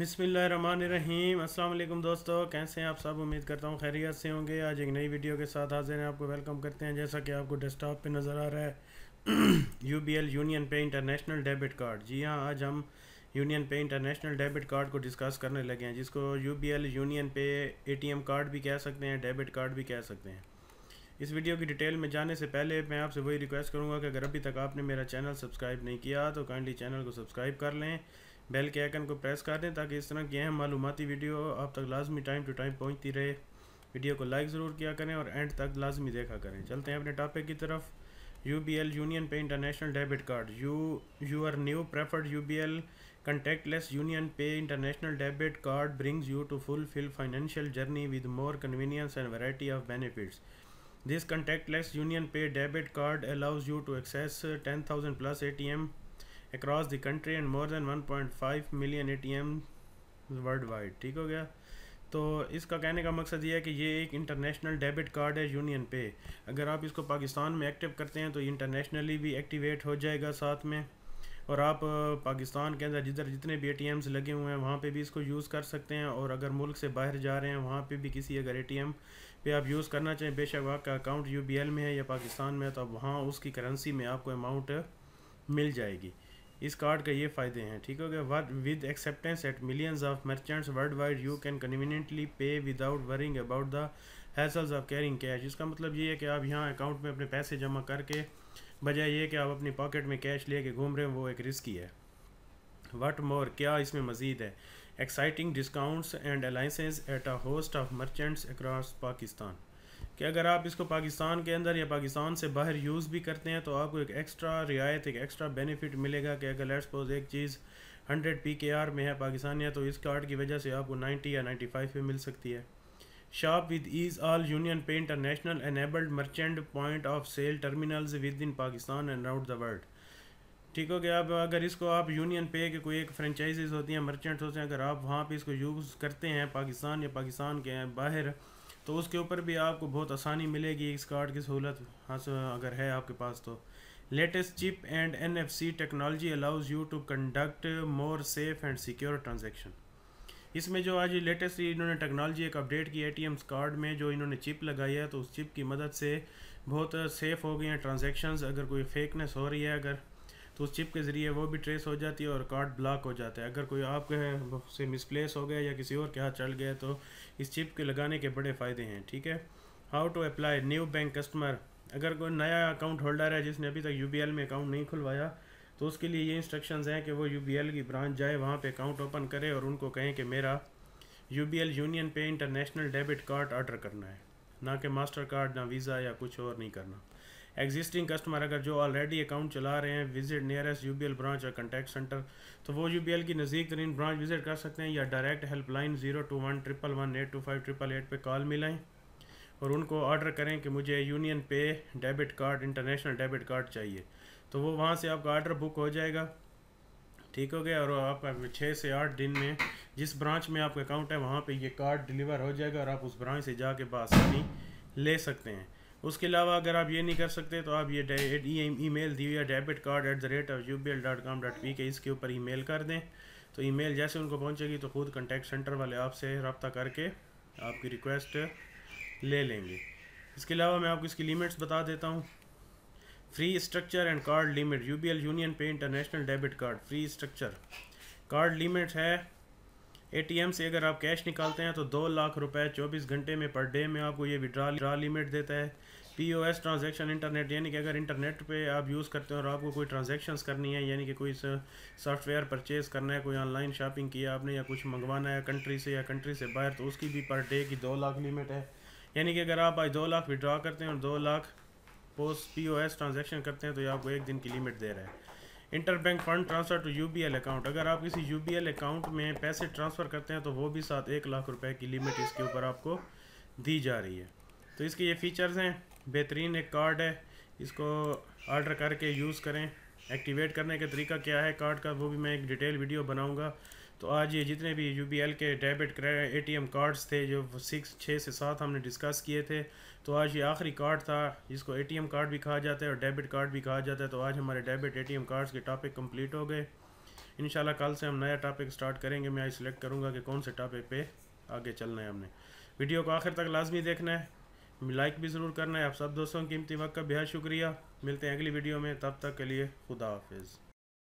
बिसमीम अल्लाम दोस्तों, कैसे हैं आप सब? उम्मीद करता हूँ खैरियत से होंगे। आज एक नई वीडियो के साथ हाजिर हैं। आपको वेलकम करते हैं, जैसा कि आपको डेस्कटॉप पे नज़र आ रहा है। U B L Union Pay international debit card जी हाँ आज हम Union Pay international debit card को डिस्कस करने लगे हैं, जिसको यू बी एल यूनियन पे ए टी एम कार्ड भी कह सकते हैं डेबिट कार्ड भी कह सकते हैं। इस वीडियो की डिटेल में जाने से पहले मैं आपसे वही रिक्वेस्ट करूँगा कि अगर अभी तक आपने मेरा चैनल सब्सक्राइब नहीं किया तो काइंडली चैनल को सब्सक्राइब कर लें। बेल के आइकन को प्रेस कर दें ताकि इस तरह की अहम मालूमती वीडियो आप तक लाजमी टाइम टू टाइम पहुँचती रहे। वीडियो को लाइक ज़रूर किया करें और एंड तक लाजमी देखा करें। चलते हैं अपने टॉपिक की तरफ़। U B L Union Pay international debit card you you are new preferred U B L contactless Union Pay international debit card brings you to fulfil financial journey with more convenience and variety of benefits this contactless Union Pay debit card allows you to access ten thousand plus A T M across the country and more than 1.5 million ATM world wide ठीक हो गया? तो इसका कहने का मकसद ये है कि ये एक इंटरनेशनल डेबिट कार्ड है यूनियन पे अगर आप इसको पाकिस्तान में एक्टिव करते हैं तो इंटरनेशनली भी एक्टिवेट हो जाएगा साथ में। और आप पाकिस्तान के अंदर जिधर जितने भी ए लगे हुए हैं, वहाँ पे भी इसको यूज़ कर सकते हैं। और अगर मुल्क से बाहर जा रहे हैं, वहाँ पे भी किसी अगर ए पे आप यूज़ करना चाहें, बेशक आपका अकाउंट यू में है या पाकिस्तान में है तो वहाँ उसकी करेंसी में आपको अमाउंट मिल जाएगी। इस कार्ड का ये फ़ायदे हैं, ठीक हो गया? With acceptance at millions of merchants world wide you can conveniently pay without worrying about the hassles of carrying cash इसका मतलब ये है कि आप यहाँ अकाउंट में अपने पैसे जमा करके, बजाय ये कि आप अपनी पॉकेट में कैश लेके घूम रहे हैं, वो एक रिस्की है। वट मोर क्या इसमें मज़ीद है? Exciting discounts and alliances at a host of merchants across Pakistan कि अगर आप इसको पाकिस्तान के अंदर या पाकिस्तान से बाहर यूज़ भी करते हैं तो आपको एक एक्स्ट्रा रियायत एक एक्स्ट्रा बेनिफिट मिलेगा कि अगर लेट्स सपोज़ एक चीज़ हंड्रेड पी के आर में है पाकिस्तान या तो इस कार्ड की वजह से आपको नाइन्टी या नाइन्टी फाइव पे मिल सकती है। Shop with ease all Union Pay international enabled merchant point of sale terminals within Pakistan and out the world ठीक हो गया, अब अगर इसको आप यूनियन पे के कोई एक फ्रेंचाइजीज होती हैं मर्चेंट्स होते हैं, अगर आप वहाँ पे इसको यूज़ करते हैं, पाकिस्तान या पाकिस्तान के बाहर तो उसके ऊपर भी आपको बहुत आसानी मिलेगी इस कार्ड की सहूलत। हाँ अगर है आपके पास तो। Latest chip and N F C technology allows you to conduct more safe and secure transaction इसमें जो आज लेटेस्ट इन्होंने टेक्नोलॉजी एक अपडेट की ए टी एम कार्ड में जो इन्होंने चिप लगाई है तो उस चिप की मदद से बहुत सेफ़ हो गई हैं ट्रांजेक्शन्स अगर कोई फेकनेस हो रही है, अगर तो उस चिप के ज़रिए वो भी ट्रेस हो जाती है और कार्ड ब्लॉक हो जाता है। अगर कोई आपके से मिसप्लेस हो गया या किसी और के हाथ चल गया तो इस चिप के लगाने के बड़े फ़ायदे हैं, ठीक है? How to apply new bank customer अगर कोई नया अकाउंट होल्डर है जिसने अभी तक यूबीएल में अकाउंट नहीं खुलवाया तो उसके लिए ये इंस्ट्रक्शंस हैं कि वो यू की ब्रांच जाए, वहाँ पे अकाउंट ओपन करे और उनको कहें कि मेरा UBL Union Pay international debit card order करना है। ना कि मास्टर कार्ड ना वीज़ा या कुछ और नहीं करना। एग्जिस्टिंग कस्टमर अगर जो ऑलरेडी अकाउंट चला रहे हैं विज़िट नियरेस्ट यू ब्रांच और कंटैक्ट सेंटर तो वो यू की नज़दीक तरीन ब्रांच विज़िट कर सकते हैं या direct helpline zero two one triple one eight two five triple eight पर कॉल मिलाएँ और उनको ऑर्डर करें कि मुझे Union Pay debit card international debit card चाहिए। तो वो वहाँ से आपका ऑर्डर बुक हो जाएगा। ठीक हो गया? और आपका छः से आठ दिन में जिस ब्रांच में आपका अकाउंट है, वहाँ पे ये कार्ड डिलीवर हो जाएगा और आप उस ब्रांच से जाके बासानी ले सकते हैं। उसके अलावा अगर आप ये नहीं कर सकते तो आप ये ई मेल दी हुई debit card at the rate of U B L dot com dot P K इसके ऊपर ई मेल कर दें। तो ई मेल जैसे उनको पहुँचेगी तो खुद कंटेक्ट सेंटर वाले आपसे रब्ता करके आपकी रिक्वेस्ट ले लेंगे। इसके अलावा मैं आपको इसकी लिमिट्स बता देता हूँ। Free structure and card limit U B L Union Pay international debit card free structure card limit है एटीएम से अगर आप कैश निकालते हैं तो दो लाख रुपए चौबीस घंटे में पर डे में आपको ये विड्रा ड्रा लिमिट देता है। पीओएस ट्रांजैक्शन इंटरनेट यानी कि अगर इंटरनेट पे आप यूज़ करते हैं और आपको कोई ट्रांजैक्शंस करनी है, यानी कि कोई सॉफ्टवेयर परचेज करना है, कोई ऑनलाइन शॉपिंग किया आपने या कुछ मंगवाना है कंट्री से या कंट्री से बाहर तो उसकी भी पर डे की दो लाख लिमिट है। यानी कि अगर आप आज दो लाख विड्रा करते हैं और दो lakh post P O S transaction करते हैं तो ये आपको एक दिन की लिमिट दे रहा है। Inter bank fund transfer to UBL account अगर आप किसी यूबीएल अकाउंट में पैसे ट्रांसफ़र करते हैं तो वो भी साथ एक लाख रुपए की लिमिट इसके ऊपर आपको दी जा रही है। तो इसके ये फ़ीचर्स हैं। बेहतरीन एक कार्ड है। इसको ऑर्डर करके यूज़ करें। एक्टिवेट करने का तरीका क्या है कार्ड का, वो भी मैं एक डिटेल वीडियो बनाऊँगा। तो आज ये जितने भी यू के डेबिट ए टी कार्ड्स थे, जो सिक्स छः से सात हमने डिस्कस किए थे तो आज ये आखिरी कार्ड था, जिसको ए टी एम कार्ड भी कहा जाता है और डेबिट कार्ड भी कहा जाता है तो आज हमारे debit A T M cards के टॉपिक कंप्लीट हो गए। इन कल से हम नया टॉपिक स्टार्ट करेंगे, मैं आई सिलेक्ट करूँगा कि कौन से टॉपिक पे आगे चलना है हमने। वीडियो को आखिर तक लाजमी देखना है लाइक भी ज़रूर करना है, आप सब दोस्तों कीमती वक्त का बेहद शुक्रिया। मिलते हैं अगली वीडियो में, तब तक के लिए खुदा हाफिज़।